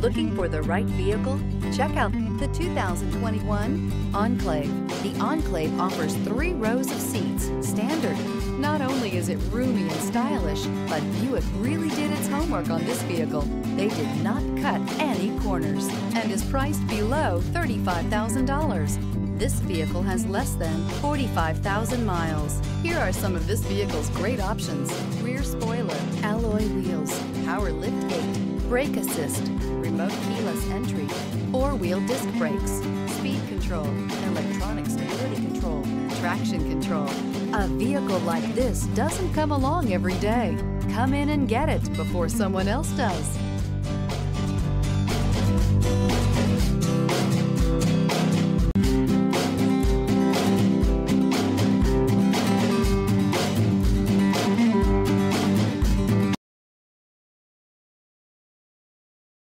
Looking for the right vehicle? Check out the 2021 Enclave. The Enclave offers three rows of seats, standard. Not only is it roomy and stylish, but Buick really did its homework on this vehicle. They did not cut any corners and is priced below $35,000. This vehicle has less than 45,000 miles. Here are some of this vehicle's great options. Rear spoiler, alloy wheels, power lift gate, brake assist, remote keyless entry, four-wheel disc brakes, speed control, electronic stability control, traction control. A vehicle like this doesn't come along every day. Come in and get it before someone else does.